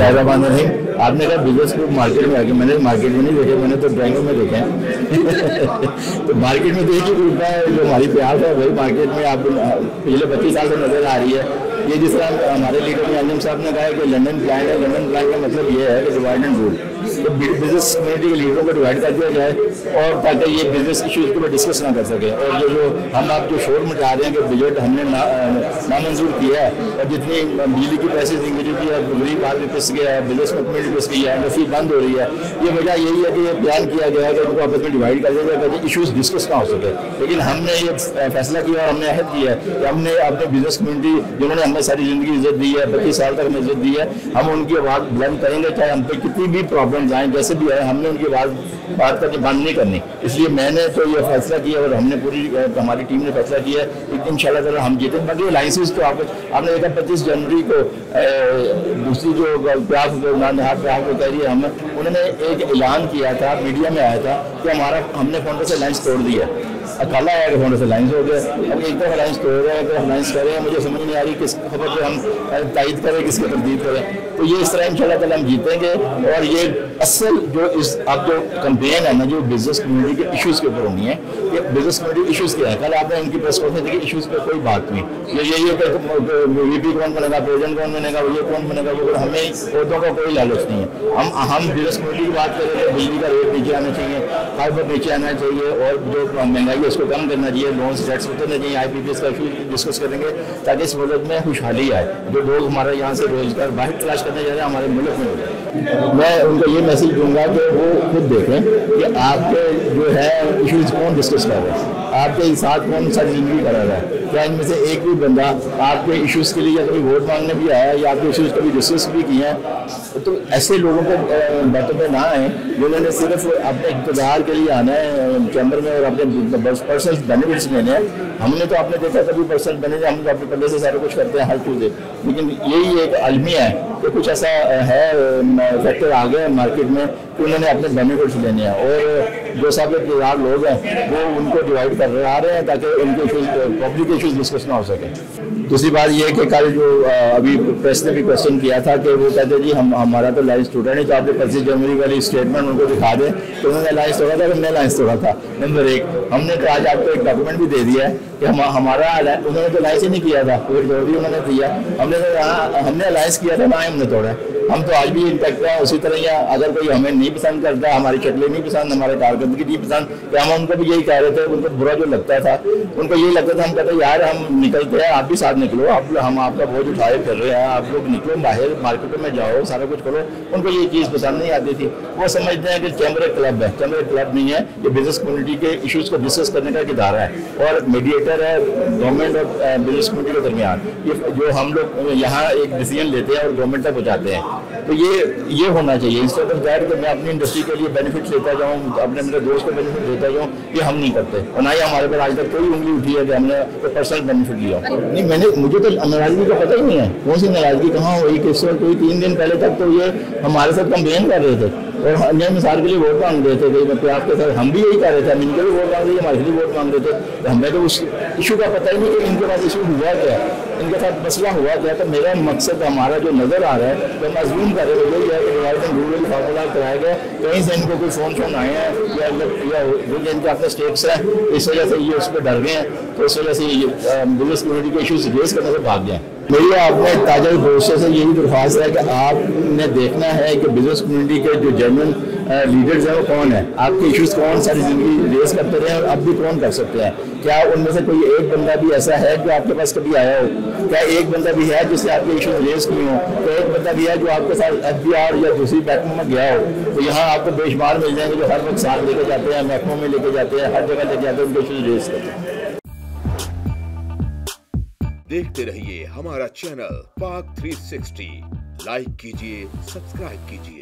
बिस्मिल्लाहिर्रहमानिर्रहीम आपने कहा बिज़नेस ग्रुप मार्केट में आके मैंने मार्केट में नहीं देखे, मैंने तो ड्राइंगों में देखे हैं। तो मार्केट में तो एक ही है जो हमारी प्यार है, वही मार्केट में आप, पिछले पच्चीस साल से नज़र आ रही है। ये जिस तरह हमारे लीडर ने अंजम साहब ने कहा है कि लंदन प्लान है लंदन प्लान का मतलब ये है कि डिवाइड एंड रूल तो बिज़नेस कम्युनिटी के लीडरों को डिवाइड कर दिया जाए और ताकि ये बिज़नेस इशूज़ के डिस्कस ना कर सके। और जो जो हम आप जो शोर मचा रहे हैं कि बजट हमने ना, नामंजूर किया है और जितनी बिजली की पैसे इंक्रीज है गरीब आदमी पिस गया है बिज़नेस कम्युनिटी पिस गई है इंडस्ट्री बंद हो रही है। ये वजह यही है कि ये प्लान किया गया है कि उनको आपस में डिवाइड कर दिया जाए ताकि इशूज़ डिस्कस ना हो सके। लेकिन हमने ये फैसला किया और हमने अहद किया है कि हमने अपने बिज़नेस कम्युनिटी जिन्होंने हमें सारी ज़िंदगी इज़्ज़त दी है पच्चीस साल तक हमें इज़्ज़त दी है। हम उनकी आवाज़ बुलंद करेंगे, चाहे हम पे कितनी भी प्रॉब्लम आए जैसे भी आए, हमने उनकी आवाज़ बात करके बंद नहीं करनी। इसलिए मैंने तो ये फैसला किया और हमने पूरी हमारी टीम ने फैसला किया इन शाला हम जीते। बाकी लाइसेंस तो आप आपने देखा पच्चीस जनवरी को दूसरी जो प्यास निहार प्यास को कह रही है हम, उन्होंने एक ऐलान किया था मीडिया में आया था कि हमारा, हमने फ़ोन से लाइन्स तोड़ दिया। अकाला है फ़ोन से लाइन्स हो गया अब एक तरफ़ लाइन्स तोड़ रहे हैं, एक तरफ़ कर रहे हैं। मुझे समझ नहीं आ रही किस खबर पर हम तायद करें, किसकी तरदीद करें। तो ये इस तरह इन हम जीतेंगे और ये असल जो इस, अब जो कंपेन है ना, जो बिज़नेस कम्युनिटी के इशूज़ के ऊपर होनी है, ये बिज़नेस कम्युनिटी इशूज़ क्या है। कल आपने इनकी प्रेस कॉन्फ्रेंस देखी इशूज़ पर कोई बात नहीं। ये यही है कि वीपी कौन बनेगा प्रेसिडेंट कौन बनेगा ये कौन बनेगा, वो हमें औरतों का कोई लालच नहीं है। हम हम बिज़नेस कम्युनिटी की बात करें तो बिजली का रेट नीचे आना चाहिए फाइबर नीचे आना चाहिए और जो महँगाई है, उसको कम करना चाहिए लोन डेट्स उतरना चाहिए आई पी पी एस का डिस्कस करेंगे, ताकि इस मुल्क में खुशहाली आए। जो लोग हमारे यहाँ से रोज़गार, बाहर तलाश करने जा रहे हैं, हमारे मुल्क में मैं उनको ये मैसेज दूँगा कि वो खुद देखें कि आपके जो है इश्यूज़ कौन डिस्कस कर रहे हैं। आपके साथ कौन सा ज़िंदगी करा रहा है। क्या इनमें से एक भी बंदा आपके इश्यूज़ के लिए या कभी वोट मांगने भी आया या आपके इश्यूज़ कभी डिस्कस भी किए हैं? तो ऐसे लोगों को बातों पर ना आए। जिन्होंने सिर्फ़ अपने इकतदार के लिए आना है चैम्बर में और अपने पर्सनल बेनिफिट्स लेने हैं। हमने तो आपने देखा कभी पर्सनल मैनेजर हम तो अपने पल्ले से सारा कुछ करते हैं हर चीज़ लेकिन यही एक अलमिया है कि कुछ ऐसा है फैक्टर आ गया मार्केट में कि उन्होंने अपने बेनिफिट्स लेने हैं। और जो सब लोग हैं, वो उनको डिवाइड कर रहे आ रहे हैं ताकि उनके पब्लिक इशूज़ डिस्कस ना हो सके। दूसरी बात ये कि कल जो अभी प्रेस ने भी क्वेश्चन किया था कि वो कहते जी हम, हमारा तो लाइन्स टूटा नहीं तो आपने पच्चीस जनवरी वाली स्टेटमेंट उनको दिखा दें। तो उन्होंने लाइन्स तोड़ा था हमने लाइन्स तोड़ा था? नंबर एक, हमने तो आज आपको एक डॉक्यूमेंट भी दे दिया है कि हम, हमारा उन्होंने तो लाइन्स ही नहीं किया था फिर उन्होंने दिया हमने तो हमने अलायस किया था ना हमने तोड़ा हम तो आज भी इम्पैक्ट है, उसी तरह या अगर कोई हमें नहीं पसंद करता, हमारी शक्लें नहीं पसंद, हमारे कारकर्दगी नहीं पसंद तो हम उनको भी यही कह रहे थे, उनको बुरा जो लगता था, उनको यही लगता था, हम कहते यार, हम निकलते हैं, आप भी साथ निकलो, आप हम आपका बोझ उठाए कर रहे हैं, आप लोग निकलो, बाहर मार्केटों में जाओ, सारा कुछ करो। उनको ये चीज़ पसंद नहीं आती थी। वो समझते हैं कि चैम्बर क्लब है चैम्बर क्लब नहीं है, ये बिज़नेस कम्युनिटी के इशूज़ को डिस्कस करने का एक इदारा है। और मीडिएटर है गवर्नमेंट और बिज़नेस कम्युनिटी के दरमियान। ये जो हम लोग यहाँ एक डिसीज़न लेते हैं और गवर्नमेंट तक पहुँचाते हैं। तो ये ये होना चाहिए। इंस्टेड ऑफ़ दैट मैं अपनी इंडस्ट्री के लिए बेनिफिट लेता जाऊँ, अपने मेरे दोस्त को बेनिफिट देता जाऊँ, ये हम नहीं करते। और ना ही हमारे पर आज तक कोई उंगली उठी है कि हमने तो पर्सनल बेनिफिट लिया। नहीं, मैंने, मुझे तो नाराज़गी का पता ही नहीं है। कौन सी नाराज़गी? कहाँ हुई? किस कोई तीन दिन पहले तक तो ये हमारे साथ कंप्लेन कर रहे थे। और अन्य मिसाल के लिए वोट मांग रहे थे मतलब आपके साथ हम भी यही कह रहे थे, हम इनके भी वोट मांग रहे थे हमारे लिए वोट मांग रहे थे तो हमें तो उस इशू का पता ही नहीं कि इनके पास इशू हुआ क्या इनके साथ मसला हुआ क्या तो मेरा मकसद, हमारा जो नज़र आ रहा है तो अजूम कर रहे हैं है कि रूरल फार्मूला कराया गया, कहीं से इनको कोई फ़ोन शोन आए हैं, या या इनके अपने स्टेट्स हैं, इस वजह से ये उस पर डर गए हैं तो इस वजह से ये बिज़नेस कम्युनिटी के इशूज़ रेस करने से भाग गए मेरी आपने ताज़ा भरोसे से यही दरख्वास्त है कि आपने देखना है कि बिज़नेस कम्युनिटी के जो जर्मन लीडर्स हैं वो कौन है? आपके इश्यूज़ कौन सारी ज़िंदगी रेस करते रहे और अब भी कौन कर सकते हैं? क्या उनमें से कोई एक बंदा भी ऐसा है जो आपके पास कभी आया हो? क्या एक बंदा भी है जिससे आपके इश्यूज़ रेस किए हो? तो एक बंदा भी है जो आपके साथ एफ़ या दूसरी बैठकों में गया हो? तो यहाँ आपको बेशुमार मिल जाएँगे जो हर वक्त साथ लेके जाते हैं महकमों में लेके जाते हैं, हर जगह लेके जाते हैं, उनके इश्यूज़ रेस करते हैं। देखते रहिए हमारा चैनल पाक 360 लाइक कीजिए सब्सक्राइब कीजिए।